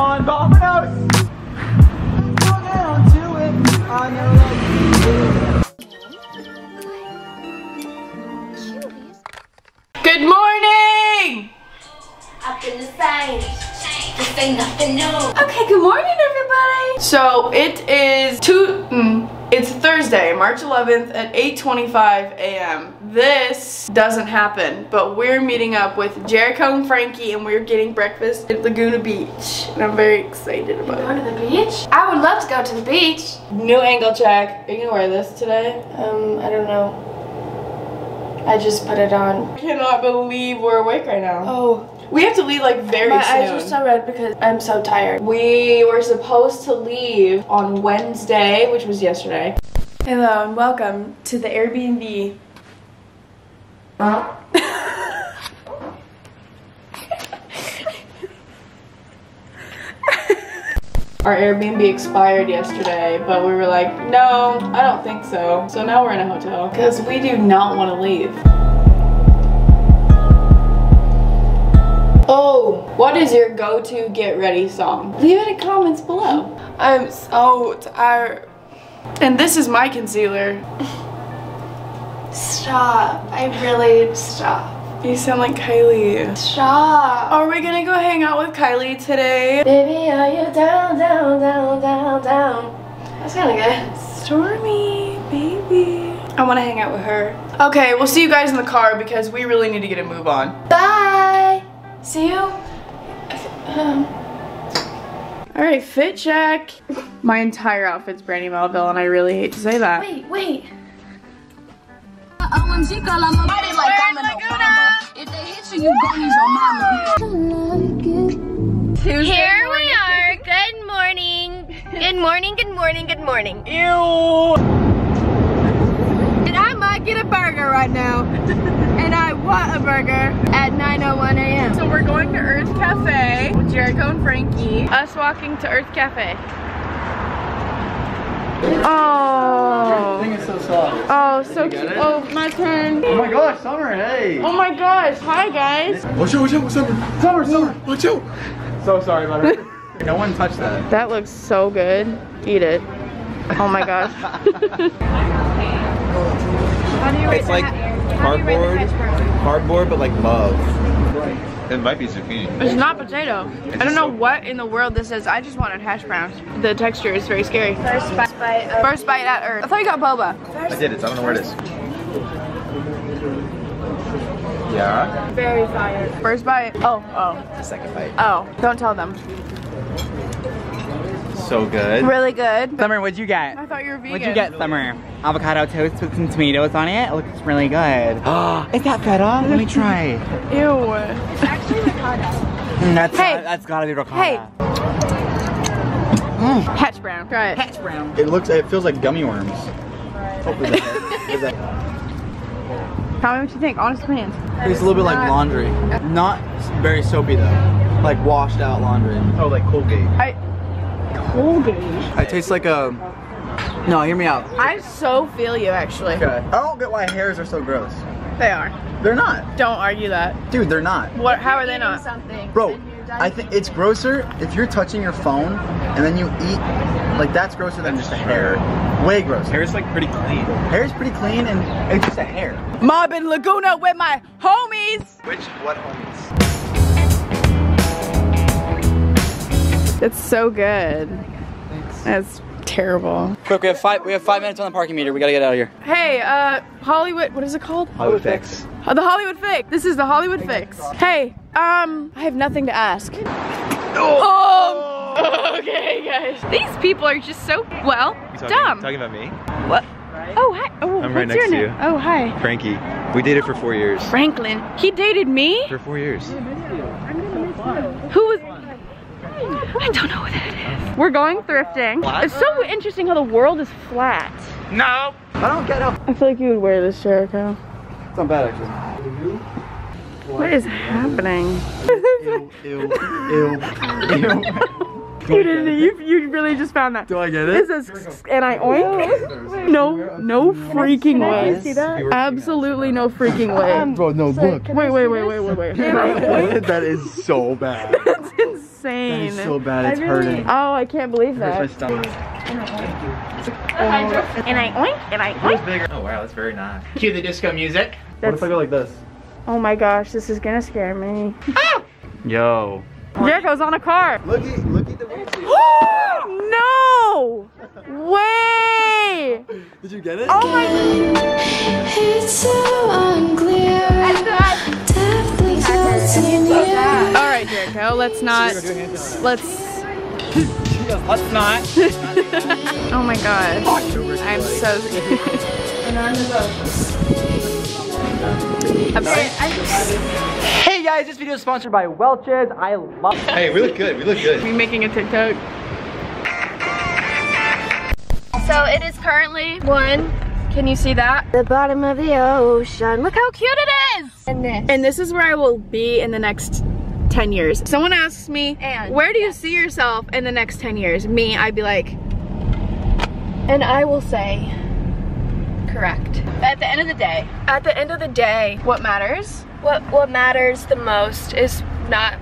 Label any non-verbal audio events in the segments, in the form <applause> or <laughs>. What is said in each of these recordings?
on, Domino's! Go down to it. I know that Good morning! Up in the sign. Just say nothing new. Okay, good morning everybody. So it is two, mm, it's Thursday, March 11th at 8.25 a.m. This doesn't happen, but we're meeting up with Jericho and Frankie and we're getting breakfast at Laguna Beach. And I'm very excited about Going it. to the beach? I would love to go to the beach. New angle check. Are you gonna wear this today? Um, I don't know. I just put it on. I cannot believe we're awake right now. Oh, We have to leave like very my soon. eyes are so red because I'm so tired. We were supposed to leave on Wednesday, which was yesterday. Hello and welcome to the Airbnb. <laughs> Our Airbnb expired yesterday, but we were like, no, I don't think so. So now we're in a hotel because we do not want to leave. Oh, what is your go-to get ready song? Leave it in comments below. I'm so tired. And this is my concealer. Stop. I really stop. You sound like Kylie. Stop. Are we gonna go hang out with Kylie today? Baby, are you down, down, down, down, down? That's kind of good. Stormy, baby. I wanna hang out with her. Okay, we'll see you guys in the car because we really need to get a move on. Bye. See you. Um, All right, fit check. My entire outfit's Brandy Melville and I really hate to say that. wait, wait. OMG, girl, I'm a body like I'm an Obama. If they hit you, you gon' use your mama. Here we are. Good morning. Good morning, good morning, good morning. Ew. And get a burger right now. <laughs> and I want a burger at 9.01 a.m. So we're going to Urth Caffé with Jericho and Frankie. Us walking to Urth Caffé. Oh. thing is so soft. Oh, so cute. it? Oh, my turn. Oh my gosh, Summer, hey! Oh my gosh. Hi, guys. Watch out, watch out, Summer! Summer, Summer, oh, watch out! So sorry about it. <laughs> no one touched that. That looks so good. Eat it. Oh my gosh. <laughs> It's like cardboard, cardboard, but like love. It might be zucchini. it's not potato. I don't know what in the world this is. I just wanted hash browns. The texture is very scary. First bite of First bite at Urth. I thought you got boba. I did it. I don't know where it is. Yeah. very fire. First bite. Oh, oh, The second bite. oh. Don't tell them. So good. Really good. Summer, what'd you get? I thought you were vegan. What'd you get, Summer? Avocado toast with some tomatoes on it. It looks really good. <gasps> Is that feta? Let me try. <laughs> Ew. Mm, that's, Hey. got, that's gotta be ricotta. Hey. Hatch brown. Try it. Hatch brown. It looks, it feels like gummy worms. Hopefully that, <laughs> is Tell me what you think. Honest opinions. It's a little bit like laundry. Not very soapy though. Like washed out laundry. Oh, like Colgate. I. Colgate. It tastes like a. No, hear me out. I so feel you actually. Okay. I don't get why hairs are so gross. They are. They're not. Don't argue that. Dude, they're not. What? How are they not? Something. Bro, I think it's grosser if you're touching your phone and then you eat. Like that's grosser than just a hair. Way grosser. Hair's like pretty clean. Hair's pretty clean and it's just a hair. Mob in Laguna with my homies. Which what homies? It's so good. That's terrible. Quick, we have five. We have five minutes on the parking meter. We gotta get out of here. Hey, uh, Hollywood. What is it called? Hollywood Fix. Uh, the Hollywood Fix. This is the Hollywood Fix. Hey, um, I have nothing to ask. Oh. <laughs> okay, guys. These people are just so well dumb. Talking about me? What? Oh hi. Oh, I'm right next your to you. Oh hi. Frankie. We dated for four years. Franklin. He dated me. For four years. Who was? I don't know who that is. We're going thrifting. It's so interesting how the world is flat. No. I don't get how. I feel like you would wear this, Jericho. It's not bad actually. What is happening? Ew, ew, ew, ew. <laughs> You didn't. You, you really just found that. Do I get it? This it? is and I oink. No, no freaking way. see that? Absolutely no freaking way. Bro, no, look. Wait, wait, wait, wait, wait, wait. that is so bad. <laughs> That's insane. Insane. That is so bad. It's I really- hurting. Oh, I can't believe It hurts that. my stomach. And I oink, and I oink. bigger? Oh wow, that's very nice. Cue the disco music. What if I go like this? Oh my gosh, this is gonna scare me. Ah! Yo. Jericho's on a car. Look at look at the windshield. <gasps> no! Way! Did you get it? Oh my It's so unclear. Definitely doesn't you? All right, Jericho, let's not. Let's. Let's not. <laughs> Oh my god. I'm so <laughs> Hey guys, this video is sponsored by Welch's. I love Hey, we look good. We look good. We making a TikTok. So it is currently one. Can you see that? The bottom of the ocean. Look how cute it is. And this. And this is where I will be in the next 10 years. Someone asks me, And- where do you see yourself in the next 10 years? Me, I'd be like, And I will say, correct. at the end of the day, At the end of the day, what matters? what what matters the most is not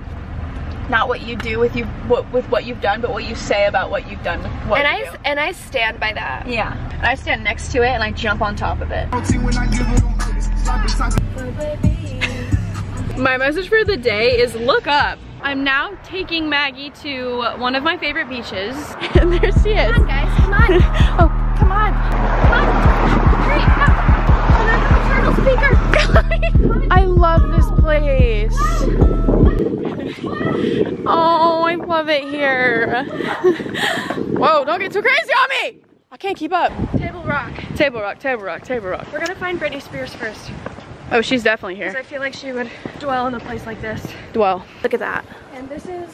Not what you do with you what, with what you've done, but what you say about what you've done with what and you I do. and I stand by that. Yeah. And I stand next to it and I jump on top of it. My message for the day is look up. I'm now taking Maggie to one of my favorite beaches. <laughs> And there she is. Come on, guys, come on. <laughs> Oh, come on. Come on. Hurry up. And I have a turtle speaker. <laughs> I love this place. I love it here. <laughs> Whoa, don't get too crazy on me. I can't keep up. Table Rock. Table rock, table rock, table rock. We're gonna find Britney Spears first. Oh, she's definitely Because here. I feel like she would dwell in a place like this. Dwell. Look at that. And this is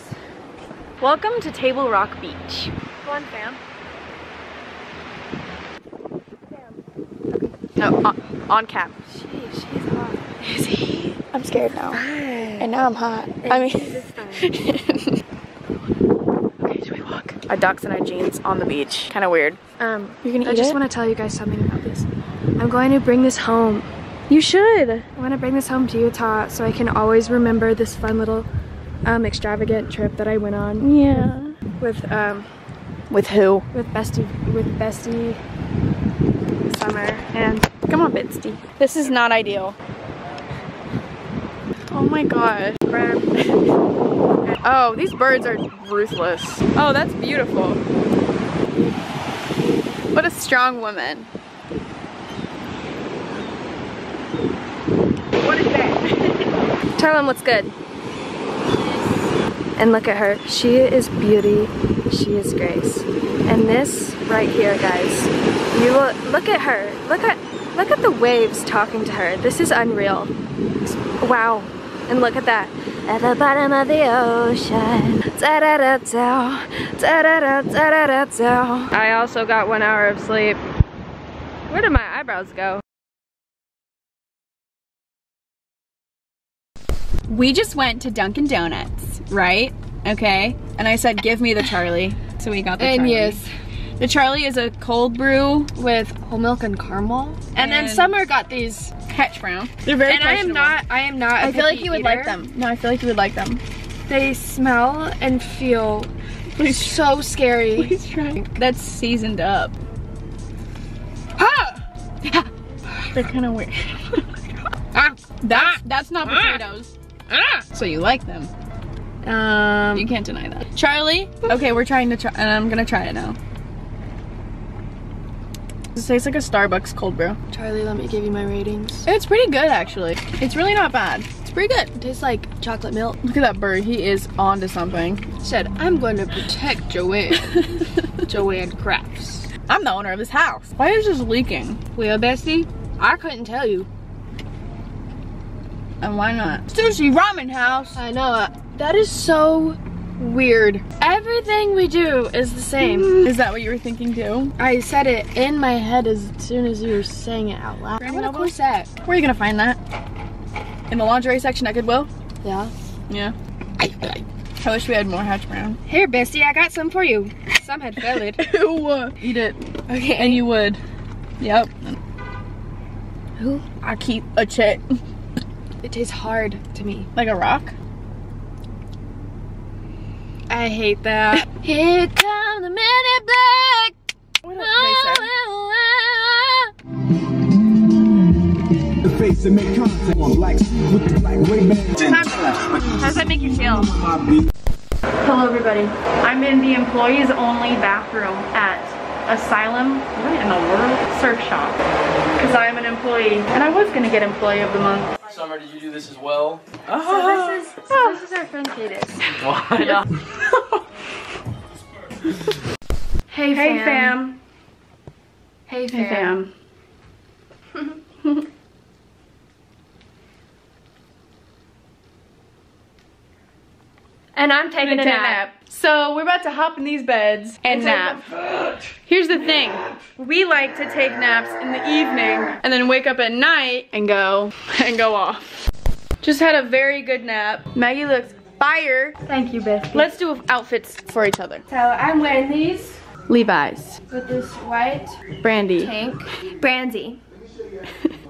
Welcome to Table Rock Beach. one fam. No, on, on cap. Jeez, she's hot. Is he? I'm scared now. And now I'm hot. I mean, okay, should we walk? Our ducks and our jeans on the beach. Kind of weird. Um, You're gonna I just it? want to tell you guys something about this. I'm going to bring this home. You should. I want to bring this home to Utah so I can always remember this fun little um, extravagant trip that I went on Yeah. with um, With who? with Bestie with Bestie Summer and Come on, bestie. This is not ideal. Oh my gosh. Oh, these birds are ruthless. Oh, that's beautiful. What a strong woman. What is that? <laughs> Tell them what's good. And look at her. She is beauty. She is grace. And this right here, guys. You will look at her. Look at look at the waves talking to her. This is unreal. Wow. And look at that. At the bottom of the ocean. Da da da da. Da da da da da da da. I also got one hour of sleep. Where did my eyebrows go? We just went to Dunkin' Donuts, right? Okay. And I said, give me the Charlie. So we got the And Charlie. yes. The Charlie is a cold brew With whole milk and caramel. And, then Summer got these. hash brown. They're very And I am not I am not I I feel like you would like them. No, I feel like you would like them. They smell and feel so scary. Please try. That's seasoned up. They're kind of weird. <laughs> Ah. that's, ah. that's not ah. potatoes. So you like them. Um, You can't deny that. Charlie, okay, we're trying to try, and I'm gonna try it now. This tastes like a Starbucks cold brew. Charlie, let me give you my ratings. It's pretty good, actually. It's really not bad. It's pretty good. It tastes like chocolate milk. Look at that bird. He is onto something. Said, I'm going to protect Joanne. <laughs> Joanne Crafts. I'm the owner of this house. Why is this leaking? Well, Bestie, I couldn't tell you. And why not? Sushi ramen house. I know. uh, That is so weird. Everything we do is the same. Mm. Is that what you were thinking too? I said it in my head as soon as you were saying it out loud. Granny What a Noble? cool set. Where are you gonna find that? In the lingerie section at Goodwill? Yeah. Yeah. I I wish we had more hash brown. Here, Bestie, I got some for you. Some had failed. <laughs> Ew. Eat it. okay. And you would. Yep. Who? I keep a chit. It tastes hard to me. Like a rock? I hate that. <laughs> Here come the men in black. What did they say? The face and make contact on black suit with the black Ray-Ban. How does that make you feel? Hello everybody. I'm in the employees only bathroom at Asylum, what in the world? Surf shop. Because I'm an employee. And I was gonna get employee of the month. Summer, did you do this as well? Ah. So this is so this is our friend Cadis. Hey fam. Hey fam. Hey Hey fam. fam. <laughs> And I'm taking a a nap. So we're about to hop in these beds and nap. Here's the thing. We like to take naps in the evening and then wake up at night and go <laughs> and go off. Just had a very good nap. Maggie looks fire. Thank you, Biff. Let's do outfits for each other. So I'm wearing these Levi's, with this white Brandy, tank, Brandy,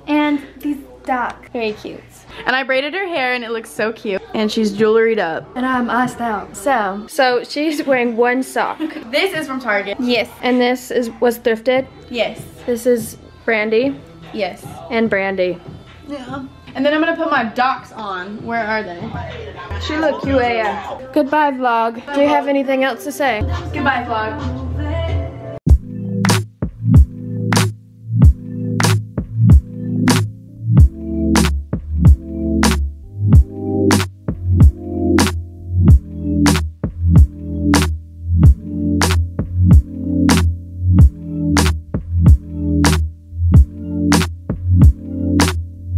and these duck. Very cute. and I braided her hair and it looks so cute. And she's jewelried up. And I'm iced out. So, so she's wearing one sock. <laughs> This is from Target. Yes. And this is was thrifted. Yes. This is Brandy Yes. and Brandy. Yeah. And then I'm gonna put my docs on. Where are they? She look cute AF. Goodbye, vlog. Do you have anything else to say? Goodbye, vlog.